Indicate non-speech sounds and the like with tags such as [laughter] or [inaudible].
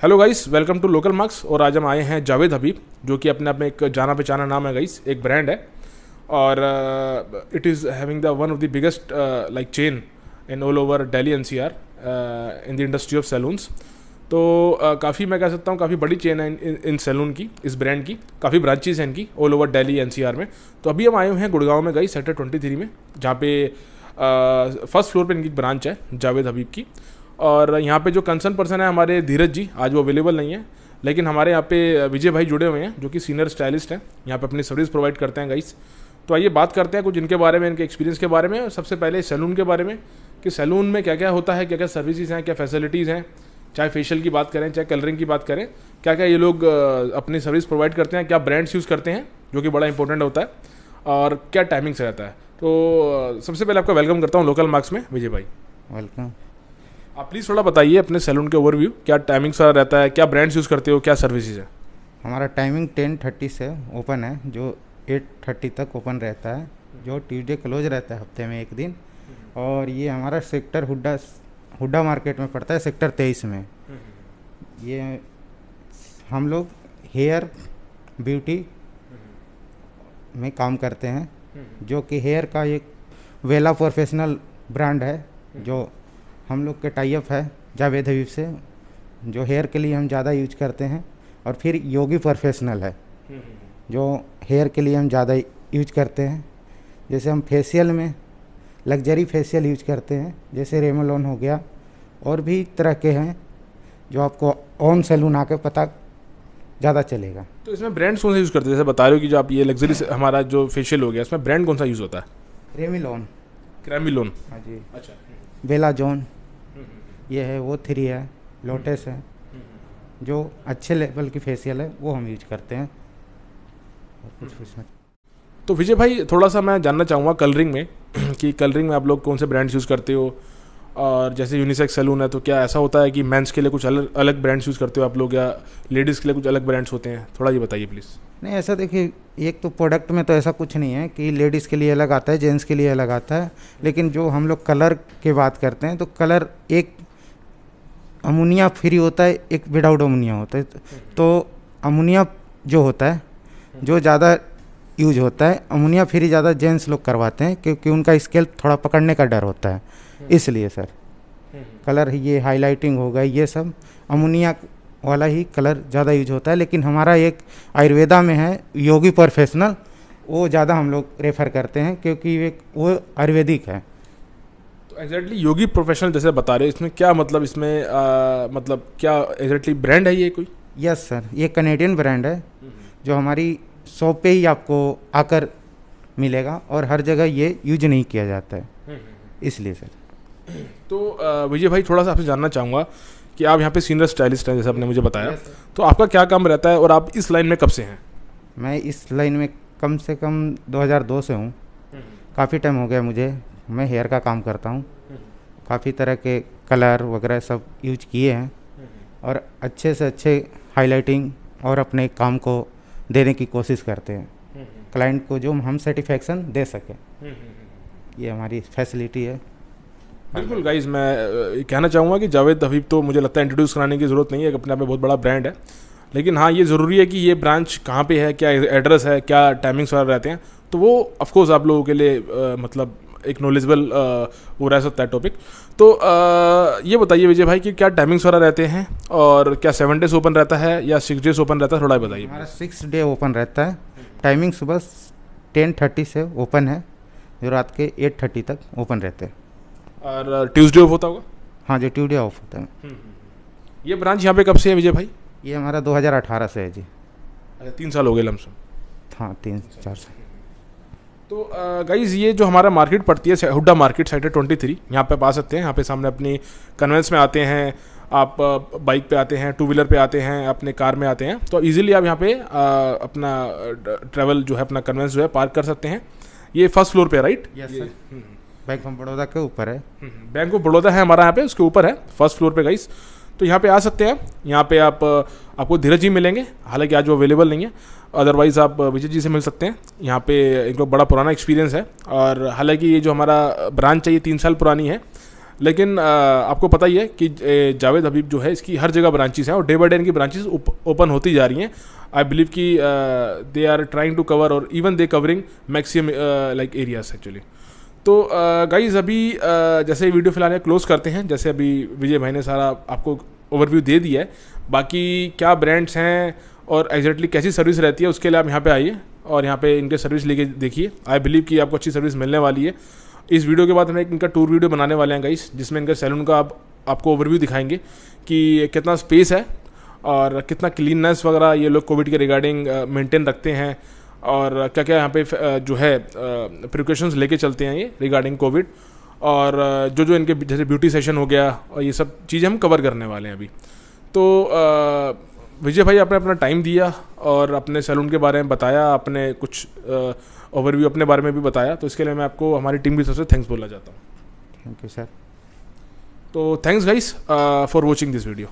Hello guys welcome to local marks और आज हम आए हैं जावेद हबीब जो कि अपने आप में एक जाना पहचाना नाम है गाइस एक ब्रांड है। और it is having the one of the biggest like chain in all over Delhi N C R in the industry of salons तो uh, काफ़ी मैं कह सकता हूँ काफ़ी बड़ी चेन है इन, इन सैलून की इस ब्रांड की काफ़ी ब्रांचेज हैं इनकी all over Delhi N C R में। तो अभी हम आए हुए हैं गुड़गांव में गई सेक्टर ट्वेंटी थ्री में जहाँ पे फ़र्स्ट फ्लोर पर इनकी ब्रांच है जावेद हबीब की। और यहाँ पे जो कंसर्न पर्सन है हमारे धीरज जी, आज वो अवेलेबल नहीं है, लेकिन हमारे यहाँ पे विजय भाई जुड़े हुए हैं, जो कि सीनियर स्टाइलिस्ट हैं, यहाँ पे अपनी सर्विस प्रोवाइड करते हैं गाइस तो आइए बात करते हैं कुछ इनके बारे में, इनके एक्सपीरियंस के बारे में सबसे पहले सैलून के बारे में, कि सैलून में क्या क्या होता है क्या क्या सर्विसेज़ हैं, क्या फैसिलिटीज़ हैं, चाहे फेशियल की बात करें, चाहे कलरिंग की बात करें क्या क्या ये लोग अपनी सर्विस प्रोवाइड करते हैं, क्या ब्रांड्स यूज़ करते हैं, जो कि बड़ा इंपॉर्टेंट होता है, और क्या टाइमिंग्स रहता है। तो सबसे पहले आपका वेलकम करता हूँ लोकल मार्क्स में, विजय भाई। वेलकम आप प्लीज़ थोड़ा बताइए अपने सैलून के ओवरव्यू क्या टाइमिंग सा रहता है, क्या ब्रांड्स यूज़ करते हो, क्या सर्विसेज़ है? हमारा टाइमिंग टेन थर्टी से ओपन है, जो एट थर्टी तक ओपन रहता है, जो ट्यूजडे क्लोज रहता है हफ़्ते में एक दिन। और ये हमारा सेक्टर हुड्डा हुड्डा मार्केट में पड़ता है सेक्टर तेईस में। ये हम लोग हेयर ब्यूटी में काम करते हैं, जो कि हेयर का एक वेला प्रोफेशनल ब्रांड है, जो हम लोग के टाइप है जावेद हबीब से जो हेयर के लिए हम ज़्यादा यूज़ करते हैं और फिर योगी प्रोफेशनल है जो हेयर के लिए हम ज़्यादा यूज़ करते हैं। जैसे हम फेशियल में लग्जरी फेशियल यूज़ करते हैं जैसे रेमोलोन हो गया और भी तरह के हैं जो आपको ऑन सैलून आके पता ज़्यादा चलेगा। तो इसमें ब्रांड्स कौन सा यूज़ करते हैं? जैसे बता रहे हो कि जो आप ये लग्जरी हमारा जो फेशियल हो गया इसमें ब्रांड कौन सा यूज़ होता है? रेमिलोन क्रेमिलोन हाँ जी। अच्छा। बेला जोन ये है वो थ्री है लोटस है जो अच्छे लेवल की फेशियल है वो हम यूज़ करते हैं। और कुछ उसमें। तो विजय भाई थोड़ा सा मैं जानना चाहूँगा कलरिंग में [clears throat] कि कलरिंग में आप लोग कौन से ब्रांड्स यूज़ करते हो? और जैसे यूनिसेक्स सैलून है तो क्या ऐसा होता है कि मेंस के लिए कुछ अलग अलग ब्रांड्स यूज़ करते हो आप लोग या लेडीज़ के लिए कुछ अलग ब्रांड्स होते हैं? थोड़ा ये बताइए प्लीज़ नहीं ऐसा देखिए एक तो प्रोडक्ट में तो ऐसा कुछ नहीं है कि लेडीज़ के लिए अलग आता है जेंट्स के लिए अलग आता है। लेकिन जो हम लोग कलर की बात करते हैं तो कलर एक अमोनिया फ्री होता है एक विदाउट अमोनिया होता है। तो अमोनिया जो होता है जो ज़्यादा यूज़ होता है अमोनिया फ्री ज़्यादा जेंट्स लोग करवाते हैं क्योंकि उनका स्केल थोड़ा पकड़ने का डर होता है। इसलिए सर। कलर ये हाईलाइटिंग होगा ये सब। अमोनिया वाला ही कलर ज़्यादा यूज़ होता है लेकिन हमारा एक आयुर्वेदा में है योगी प्रोफेशनल वो ज़्यादा हम लोग रेफ़र करते हैं क्योंकि वो आयुर्वेदिक है। एग्जैक्टली योगी प्रोफेशनल जैसे बता रहे हो इसमें क्या मतलब इसमें आ, मतलब क्या एग्जैक्टली ब्रांड है ये कोई? यस सर ये कनेडियन ब्रांड है जो हमारी शॉप पे ही आपको आकर मिलेगा और हर जगह ये यूज़ नहीं किया जाता है। इसलिए सर तो विजय भाई थोड़ा सा आपसे जानना चाहूँगा कि आप यहाँ पे सीनियर स्टाइलिस्ट हैं जैसे आपने मुझे बताया। तो आपका क्या काम रहता है और आप इस लाइन में कब से हैं? मैं इस लाइन में कम से कम 2002 से हूँ। काफ़ी टाइम हो गया मुझे मैं हेयर का काम करता हूँ। काफ़ी तरह के कलर वगैरह सब यूज़ किए हैं और अच्छे से अच्छे हाईलाइटिंग और अपने काम को देने की कोशिश करते हैं। क्लाइंट को जो हम सेटिस्फेक्शन दे सकें। ये हमारी फैसिलिटी है। बिल्कुल गाइज़ मैं कहना चाहूँगा कि जावेद हबीब तो मुझे लगता है इंट्रोड्यूस कराने की ज़रूरत नहीं है अपने आप में बहुत बड़ा ब्रांड है। लेकिन हाँ ये ज़रूरी है कि ये ब्रांच कहाँ पे है क्या एड्रेस है क्या टाइमिंग्स वगैरह रहते हैं। तो वो ऑफकोर्स आप लोगों के लिए आ, मतलब एक नॉलेजबल वो रह सकता है टॉपिक तो आ, ये बताइए विजय भाई कि क्या टाइमिंग्स वगैरह रहते हैं और क्या सेवन डेज़ ओपन रहता है या सिक्स डेज़ ओपन रहता है? थोड़ा बताइए. हमारा सिक्स डे ओपन रहता है. टाइमिंग सुबह टेन थर्टी से ओपन है जो रात के एट थर्टी तक ओपन रहते हैं. और ट्यूसडे ऑफ़ होता होगा? हाँ जी ट्यूसडे ऑफ़ होता है. ये ब्रांच यहाँ पे कब से है विजय भाई? ये हमारा 2018 से है जी. अच्छा तीन साल हो गए लमसम. हाँ तीन चार साल. तो गाइज़ ये जो हमारा मार्केट पड़ती है Hooda market sector twenty three यहाँ पे आप आ सकते हैं। यहाँ पे सामने अपनी कन्वेंस में आते हैं आप बाइक पे आते हैं टू व्हीलर पे आते हैं अपने कार में आते हैं। तो इजीली आप यहाँ पे आ, अपना ट्रैवल जो है अपना कन्वेंस जो है पार्क कर सकते हैं। ये फ़र्स्ट फ्लोर पे right yes sir bank of Baroda के ऊपर है। बैंक ऑफ़ बड़ौदा है हमारा यहाँ पे उसके ऊपर है। फ़र्स्ट फ्लोर पे गाइस तो यहाँ पे आ सकते हैं। यहाँ पे आप, आपको धीरज जी मिलेंगे। हालाँकि आज वो अवेलेबल नहीं है। अदरवाइज़ आप विजय जी से मिल सकते हैं। यहाँ पे इनको बड़ा पुराना एक्सपीरियंस है। और हालाँकि ये जो हमारा ब्रांच है, ये तीन साल पुरानी है। लेकिन आपको पता ही है कि जावेद हबीब जो है, इसकी हर जगह ब्रांचेस हैं और डे बाई डे इनकी ब्रांचेस ओपन होती जा रही हैं। आई बिलीव कि they are trying to cover और even they covering maximum like areas actually तो गाइज़ अभी जैसे वीडियो फ़िलहाल क्लोज करते हैं, जैसे अभी विजय भाई ने सारा आपको ओवरव्यू दे दिया है, बाकी क्या ब्रांड्स हैं और एग्जैक्टली कैसी सर्विस रहती है, उसके लिए आप यहाँ पे आइए और यहाँ पे इनके सर्विस लेके देखिए। आई बिलीव कि आपको अच्छी सर्विस मिलने वाली है। इस वीडियो के बाद हम एक इनका टूर वीडियो बनाने वाले हैं गाइस जिसमें इनका सैलून का आप, आपको ओवरव्यू दिखाएँगे कि कितना स्पेस है और कितना क्लीननेस वगैरह ये लोग कोविड के रिगार्डिंग मेंटेन रखते हैं। और क्या क्या यहाँ पे जो है प्रिकॉशंस लेके चलते हैं ये रिगार्डिंग कोविड और जो जो इनके जैसे ब्यूटी सेशन हो गया और ये सब चीज़ें हम कवर करने वाले हैं अभी। तो विजय भाई आपने अपना टाइम दिया और अपने सैलून के बारे में बताया अपने कुछ ओवरव्यू अपने बारे में भी बताया तो इसके लिए मैं आपको हमारी टीम की तरफ़ से थैंक्स बोलना चाहता हूँ। थैंक यू सर तो thanks guys for watching this video